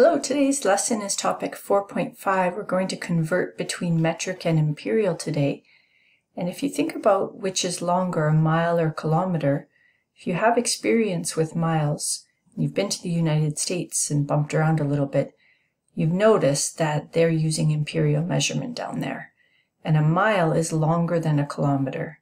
Hello, today's lesson is topic 4.5. We're going to convert between metric and imperial today. And if you think about which is longer, a mile or kilometer, if you have experience with miles, you've been to the United States and bumped around a little bit, you've noticed that they're using imperial measurement down there. And a mile is longer than a kilometer.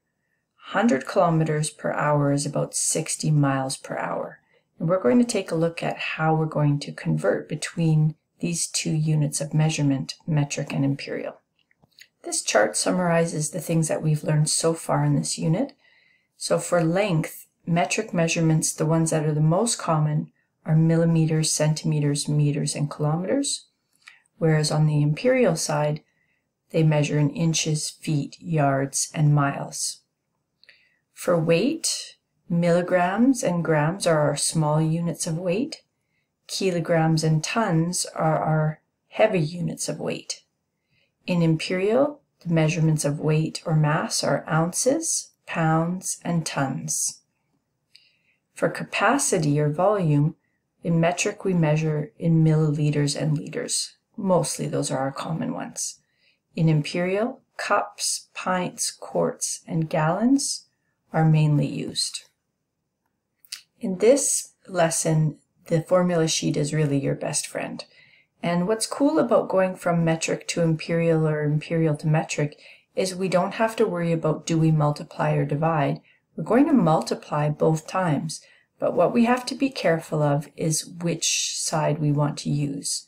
100 kilometers per hour is about 60 miles per hour. And we're going to take a look at how we're going to convert between these two units of measurement, metric and imperial. This chart summarizes the things that we've learned so far in this unit. So for length, metric measurements, the ones that are the most common, are millimeters, centimeters, meters, and kilometers. Whereas on the imperial side, they measure in inches, feet, yards, and miles. For weight, Milligrams and grams are our small units of weight. Kilograms and tons are our heavy units of weight. In imperial, the measurements of weight or mass are ounces, pounds, and tons. For capacity or volume, in metric we measure in milliliters and liters. Mostly those are our common ones. In imperial, cups, pints, quarts, and gallons are mainly used. In this lesson, the formula sheet is really your best friend. And what's cool about going from metric to imperial or imperial to metric is we don't have to worry about do we multiply or divide. We're going to multiply both times, but what we have to be careful of is which side we want to use.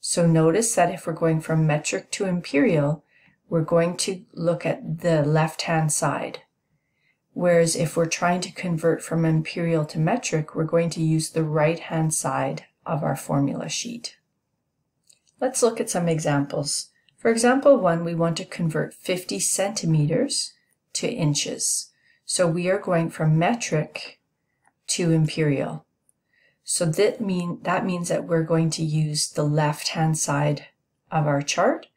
So notice that if we're going from metric to imperial, we're going to look at the left-hand side. Whereas if we're trying to convert from imperial to metric, we're going to use the right-hand side of our formula sheet. Let's look at some examples. For example one, we want to convert 50 centimeters to inches. So we are going from metric to imperial. So that, mean, that means that we're going to use the left-hand side of our chart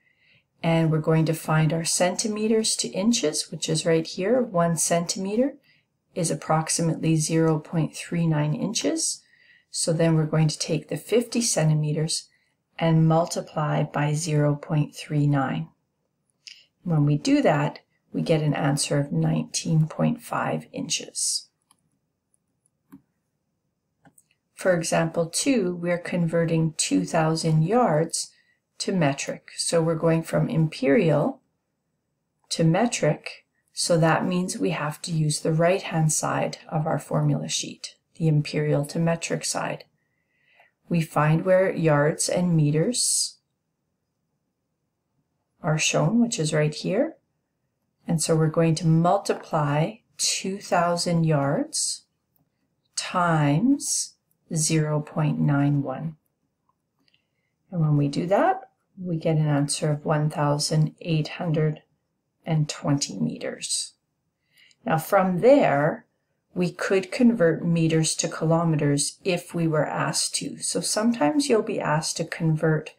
and we're going to find our centimeters to inches, which is right here. One centimeter is approximately 0.39 inches. So then we're going to take the 50 centimeters and multiply by 0.39. When we do that, we get an answer of 19.5 inches. For example 2, we're converting 2,000 yards to metric. So we're going from imperial to metric. So that means we have to use the right-hand side of our formula sheet, the imperial to metric side. We find where yards and meters are shown, which is right here. And so we're going to multiply 2,000 yards times 0.91. And when we do that, we get an answer of 1,820 meters. Now from there, we could convert meters to kilometers if we were asked to. So sometimes you'll be asked to convert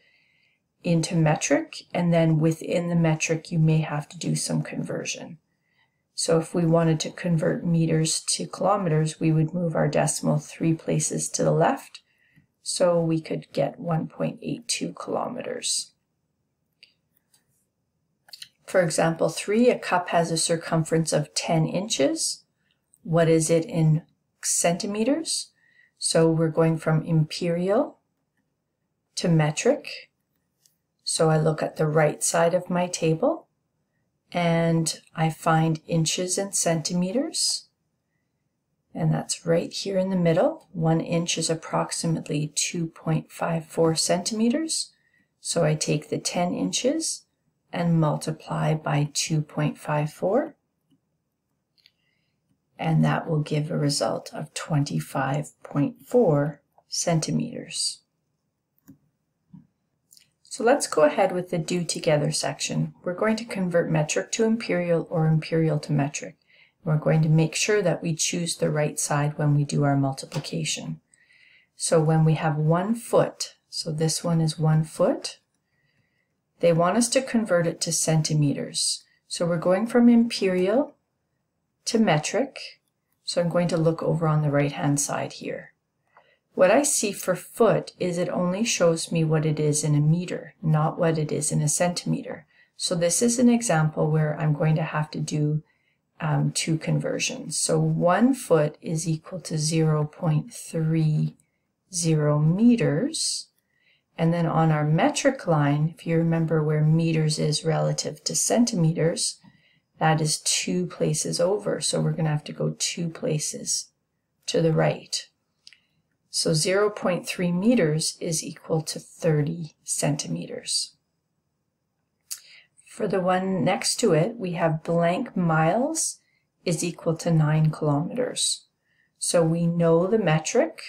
into metric, and then within the metric, you may have to do some conversion. So if we wanted to convert meters to kilometers, we would move our decimal three places to the left. So we could get 1.82 kilometers. For example, 3, a cup has a circumference of 10 inches. What is it in centimeters? So we're going from imperial to metric. So I look at the right side of my table and I find inches and centimeters. And that's right here in the middle. One inch is approximately 2.54 centimeters. So I take the 10 inches and multiply by 2.54 and that will give a result of 25.4 centimeters. So let's go ahead with the do together section. We're going to convert metric to imperial or imperial to metric. We're going to make sure that we choose the right side when we do our multiplication. So when we have one foot, so this one is one foot, they want us to convert it to centimeters. So we're going from imperial to metric. So I'm going to look over on the right hand side here. What I see for foot is it only shows me what it is in a meter, not what it is in a centimeter. So this is an example where I'm going to have to do um, two conversions. So one foot is equal to 0.30 meters. And then on our metric line, if you remember where meters is relative to centimeters, that is two places over. So we're going to have to go two places to the right. So 0.3 meters is equal to 30 centimeters. For the one next to it, we have blank miles is equal to 9 kilometers. So we know the metric,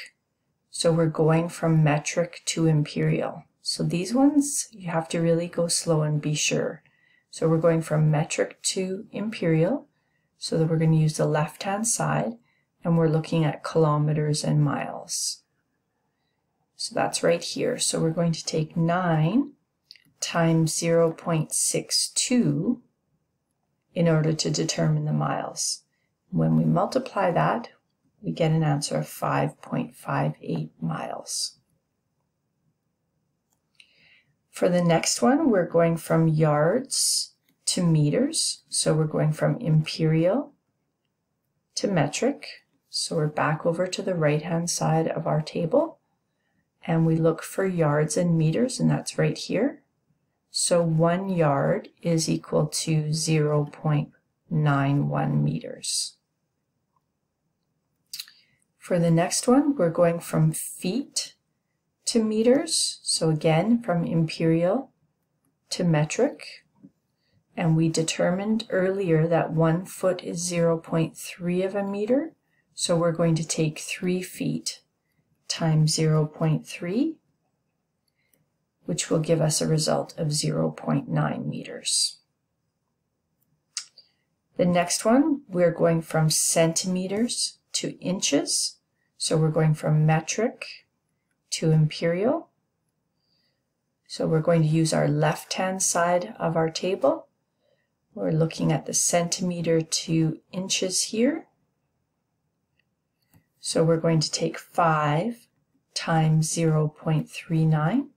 so we're going from metric to imperial. So these ones, you have to really go slow and be sure. So we're going from metric to imperial, so that we're going to use the left-hand side, and we're looking at kilometers and miles. So that's right here. So we're going to take 9 times 0.62 in order to determine the miles. When we multiply that, we get an answer of 5.58 miles. For the next one, we're going from yards to meters. So we're going from imperial to metric. So we're back over to the right-hand side of our table. And we look for yards and meters, and that's right here. So one yard is equal to 0.91 meters. For the next one, we're going from feet to meters. So again, from imperial to metric. And we determined earlier that one foot is 0.3 of a meter. So we're going to take three feet times 0.3 which will give us a result of 0.9 meters. The next one, we're going from centimeters to inches. So we're going from metric to imperial. So we're going to use our left-hand side of our table. We're looking at the centimeter to inches here. So we're going to take 5 times 0.39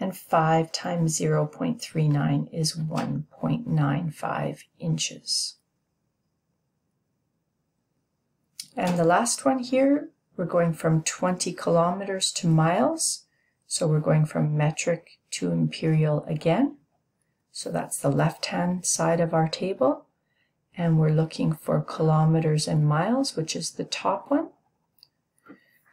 and 5 times 0.39 is 1.95 inches. And the last one here, we're going from 20 kilometers to miles. So we're going from metric to imperial again. So that's the left-hand side of our table. And we're looking for kilometers and miles, which is the top one.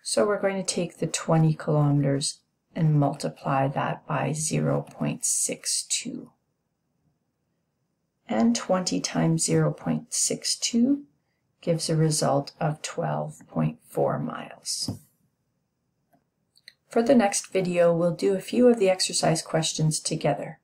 So we're going to take the 20 kilometers and multiply that by 0.62. And 20 times 0.62 gives a result of 12.4 miles. For the next video, we'll do a few of the exercise questions together.